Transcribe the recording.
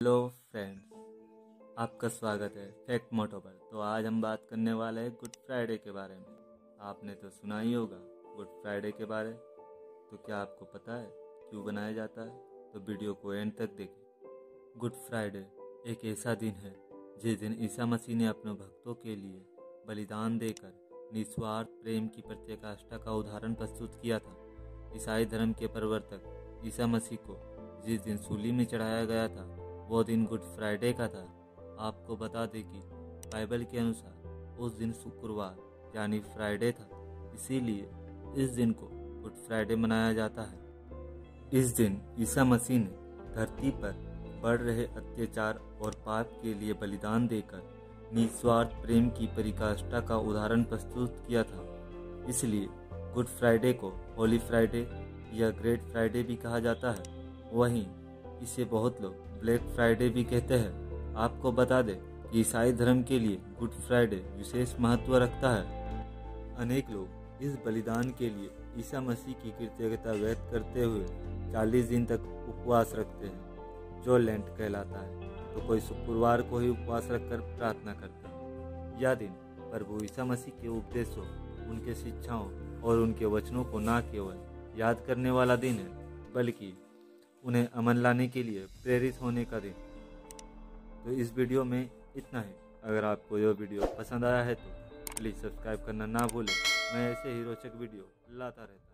Hello friends आपका स्वागत है फैक्ट मोटो पर। तो आज हम बात करने वाले हैं गुड फ्राइडे के बारे में। आपने तो सुना ही होगा गुड फ्राइडे के बारे। तो क्या आपको पता है क्यों बनाया जाता है? तो वीडियो को एंड तक देखें। गुड फ्राइडे एक ऐसा दिन है जिस दिन ईसा मसीह ने अपने भक्तों के लिए बलिदान देकर निस्वार्थ प्रेम की प्रत्येकाष्ठा का उदाहरण प्रस्तुत किया था। ईसाई धर्म के प्रवर्तक ईसा मसीह को जिस दिन सूली में चढ़ाया गया था वो दिन गुड फ्राइडे का था। आपको बता दें कि बाइबल के अनुसार उस दिन शुक्रवार यानी फ्राइडे था। इसीलिए इस दिन को गुड फ्राइडे मनाया जाता है। इस दिन ईसा मसीह ने धरती पर बढ़ रहे अत्याचार और पाप के लिए बलिदान देकर निस्वार्थ प्रेम की परिकाष्ठा का उदाहरण प्रस्तुत किया था। इसलिए गुड फ्राइडे को होली फ्राइडे या ग्रेट फ्राइडे भी कहा जाता है। वहीं इसे बहुत लोग ब्लैक फ्राइडे भी कहते हैं। आपको बता दें कि ईसाई धर्म के लिए गुड फ्राइडे विशेष महत्व रखता है। अनेक लोग इस बलिदान के लिए ईसा मसीह की कृतज्ञता व्यक्त करते हुए 40 दिन तक उपवास रखते हैं, जो लेंट कहलाता है। तो कोई शुक्रवार को ही उपवास रखकर प्रार्थना करता है। यह दिन प्रभु ईसा मसीह के उपदेशों, उनके शिक्षाओं और उनके वचनों को न केवल याद करने वाला दिन है, बल्कि उन्हें अमन लाने के लिए प्रेरित होने का दिन। तो इस वीडियो में इतना ही। अगर आपको यह वीडियो पसंद आया है तो प्लीज़ सब्सक्राइब करना ना भूलें। मैं ऐसे ही रोचक वीडियो लाता रहता